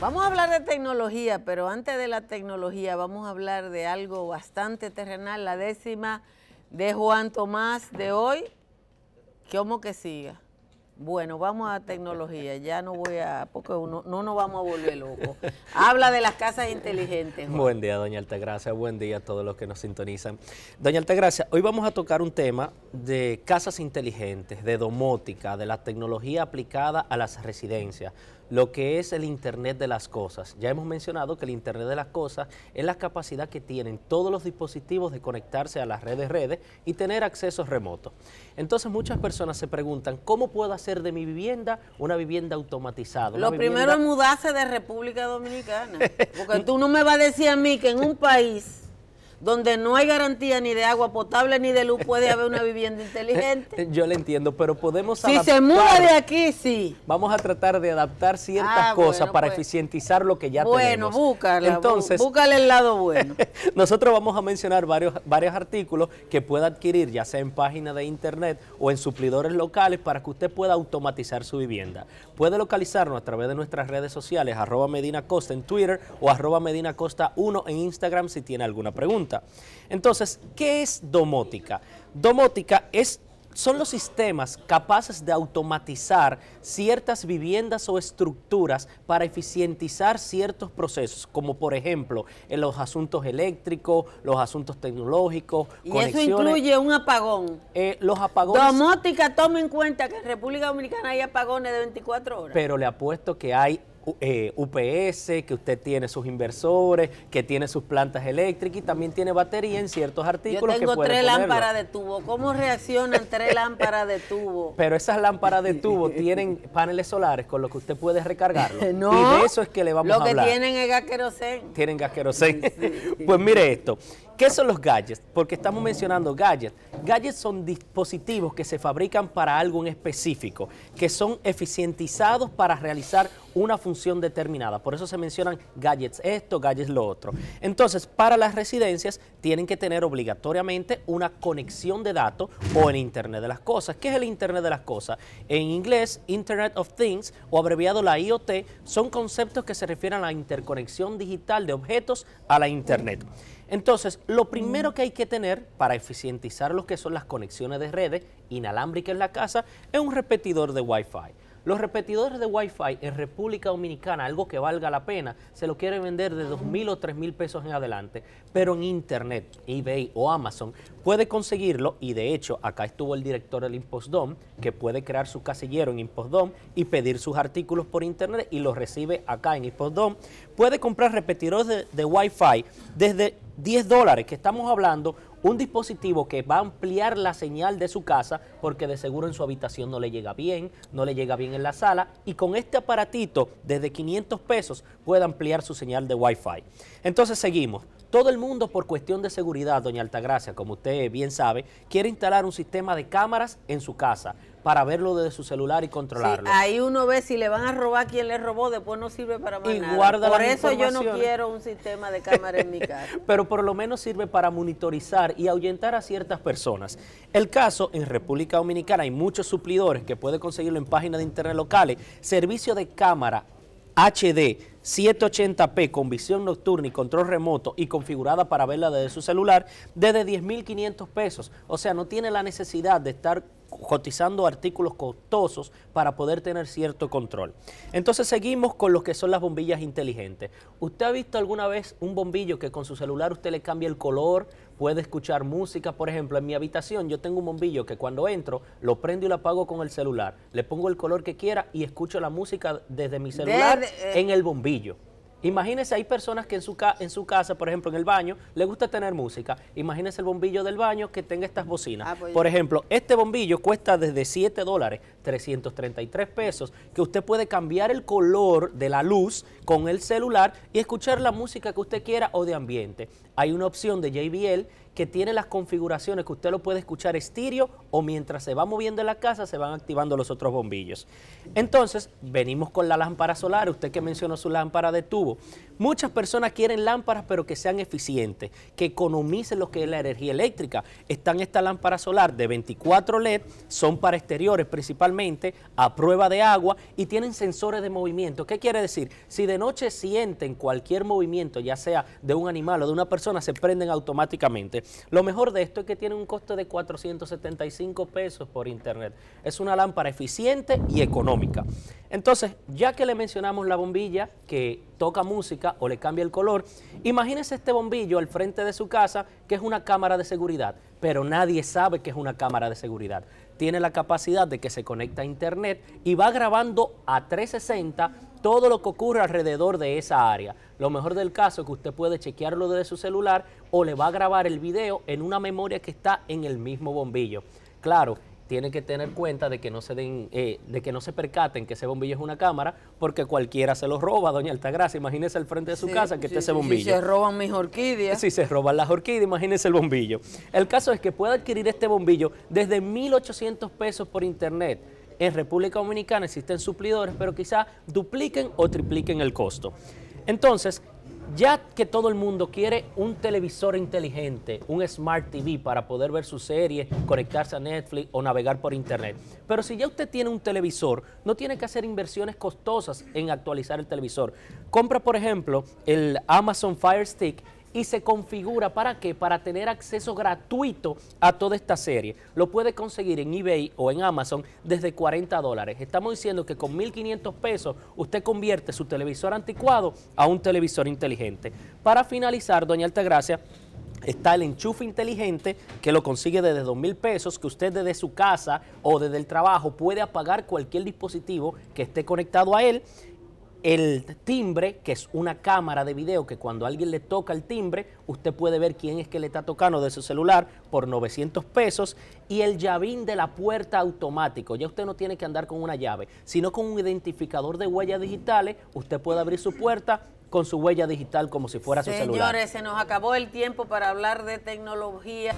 Vamos a hablar de tecnología, pero antes de la tecnología vamos a hablar de algo bastante terrenal, la décima de Juan Tomás de hoy. ¿Cómo que siga? Bueno, vamos a tecnología, ya no voy a, porque uno, no nos vamos a volver locos. Habla de las casas inteligentes. Buen día, doña Altagracia, buen día a todos los que nos sintonizan. Doña Altagracia, hoy vamos a tocar un tema de casas inteligentes, de domótica, de la tecnología aplicada a las residencias lo que es el Internet de las Cosas. Ya hemos mencionado que el Internet de las Cosas es la capacidad que tienen todos los dispositivos de conectarse a las redes redes y tener acceso remoto. Entonces muchas personas se preguntan, ¿cómo puedo hacer de mi vivienda una vivienda automatizada? Lo primero es mudarse de República Dominicana, porque tú no me vas a decir a mí que en un país donde no hay garantía ni de agua potable ni de luz, puede haber una vivienda inteligente. Yo le entiendo, pero podemos Si se muda de aquí, sí. Vamos a tratar de adaptar ciertas ah, cosas para pues. eficientizar lo que ya tenemos. Bueno, búscala, Entonces, búscale el lado bueno. nosotros vamos a mencionar varios, varios artículos que pueda adquirir, ya sea en páginas de internet o en suplidores locales, para que usted pueda automatizar su vivienda. Puede localizarnos a través de nuestras redes sociales, arroba Medina Costa en Twitter o arroba Medina Costa 1 en Instagram si tiene alguna pregunta. Entonces, ¿qué es domótica? Domótica es son los sistemas capaces de automatizar ciertas viviendas o estructuras para eficientizar ciertos procesos, como por ejemplo en los asuntos eléctricos, los asuntos tecnológicos, Y eso incluye un apagón. Eh, los apagones... Domótica toma en cuenta que en República Dominicana hay apagones de 24 horas. Pero le apuesto que hay UPS, eh, que usted tiene sus inversores, que tiene sus plantas eléctricas y también tiene batería en ciertos artículos. Yo tengo tres lámparas de tubo. ¿Cómo reaccionan tres lámparas de tubo? Pero esas lámparas de tubo tienen paneles solares con los que usted puede recargarlo. no. Y de eso es que le vamos a hablar. Lo que tienen es gas Tienen gas Pues mire esto. ¿Qué son los gadgets? Porque estamos mencionando gadgets. Gadgets son dispositivos que se fabrican para algo en específico, que son eficientizados para realizar una función determinada. Por eso se mencionan gadgets esto, gadgets lo otro. Entonces, para las residencias tienen que tener obligatoriamente una conexión de datos o el Internet de las Cosas. ¿Qué es el Internet de las Cosas? En inglés, Internet of Things o abreviado la IoT son conceptos que se refieren a la interconexión digital de objetos a la Internet. Entonces, lo primero que hay que tener para eficientizar lo que son las conexiones de redes inalámbricas en la casa es un repetidor de Wi-Fi. Los repetidores de Wi-Fi en República Dominicana, algo que valga la pena, se lo quieren vender de 2 mil o 3 mil pesos en adelante, pero en Internet, eBay o Amazon, puede conseguirlo y de hecho acá estuvo el director del Impostdom que puede crear su casillero en Impostdom y pedir sus artículos por Internet y los recibe acá en Impostdom. Puede comprar repetidores de, de Wi-Fi desde 10 dólares, que estamos hablando un dispositivo que va a ampliar la señal de su casa porque de seguro en su habitación no le llega bien, no le llega bien en la sala y con este aparatito desde 500 pesos puede ampliar su señal de Wi-Fi. Entonces seguimos. Todo el mundo por cuestión de seguridad, doña Altagracia, como usted bien sabe, quiere instalar un sistema de cámaras en su casa para verlo desde su celular y controlarlo. ahí uno ve si le van a robar quien le robó, después no sirve para más nada. por eso yo no quiero un sistema de cámara en mi casa. Pero por lo menos sirve para monitorizar y ahuyentar a ciertas personas. El caso, en República Dominicana hay muchos suplidores que puede conseguirlo en páginas de internet locales, servicio de cámara HD 780p con visión nocturna y control remoto y configurada para verla desde su celular desde 10.500 pesos. O sea, no tiene la necesidad de estar cotizando artículos costosos para poder tener cierto control. Entonces seguimos con lo que son las bombillas inteligentes. ¿Usted ha visto alguna vez un bombillo que con su celular usted le cambia el color, puede escuchar música? Por ejemplo, en mi habitación yo tengo un bombillo que cuando entro lo prendo y lo apago con el celular, le pongo el color que quiera y escucho la música desde mi celular eh, en el bombillo. Imagínese, hay personas que en su, en su casa, por ejemplo, en el baño, le gusta tener música. Imagínese el bombillo del baño que tenga estas bocinas. Ah, pues por ejemplo, este bombillo cuesta desde 7 dólares, 333 pesos, que usted puede cambiar el color de la luz con el celular y escuchar la música que usted quiera o de ambiente. Hay una opción de JBL que tiene las configuraciones que usted lo puede escuchar estéreo o mientras se va moviendo en la casa se van activando los otros bombillos. Entonces, venimos con la lámpara solar, usted que mencionó su lámpara de tubo. Muchas personas quieren lámparas pero que sean eficientes, que economicen lo que es la energía eléctrica. Están esta lámpara solar de 24 LED, son para exteriores principalmente a prueba de agua y tienen sensores de movimiento. ¿Qué quiere decir? Si de noche sienten cualquier movimiento, ya sea de un animal o de una persona, se prenden automáticamente. Lo mejor de esto es que tiene un costo de 475 pesos por internet. Es una lámpara eficiente y económica. Entonces, ya que le mencionamos la bombilla que toca música o le cambia el color, imagínese este bombillo al frente de su casa que es una cámara de seguridad, pero nadie sabe que es una cámara de seguridad. Tiene la capacidad de que se conecta a internet y va grabando a 360 todo lo que ocurre alrededor de esa área. Lo mejor del caso es que usted puede chequearlo desde su celular o le va a grabar el video en una memoria que está en el mismo bombillo. Claro, tiene que tener cuenta de que no se den, eh, de que no se percaten que ese bombillo es una cámara, porque cualquiera se lo roba, doña Altagracia. Imagínese al frente de su casa que esté ese bombillo. Si se roban mis orquídeas. Si se roban las orquídeas, imagínese el bombillo. El caso es que puede adquirir este bombillo desde 1.800 pesos por internet. En República Dominicana existen suplidores, pero quizá dupliquen o tripliquen el costo. Entonces, ya que todo el mundo quiere un televisor inteligente, un Smart TV para poder ver su serie, conectarse a Netflix o navegar por Internet. Pero si ya usted tiene un televisor, no tiene que hacer inversiones costosas en actualizar el televisor. Compra, por ejemplo, el Amazon Fire Stick y se configura para qué? Para tener acceso gratuito a toda esta serie. Lo puede conseguir en eBay o en Amazon desde 40 dólares. Estamos diciendo que con 1.500 pesos usted convierte su televisor anticuado a un televisor inteligente. Para finalizar, doña Altagracia, está el enchufe inteligente que lo consigue desde 2 mil pesos, que usted desde su casa o desde el trabajo puede apagar cualquier dispositivo que esté conectado a él el timbre, que es una cámara de video que cuando alguien le toca el timbre, usted puede ver quién es que le está tocando de su celular por 900 pesos. Y el llavín de la puerta automático, ya usted no tiene que andar con una llave, sino con un identificador de huellas digitales, usted puede abrir su puerta con su huella digital como si fuera su celular. Señores, se nos acabó el tiempo para hablar de tecnología.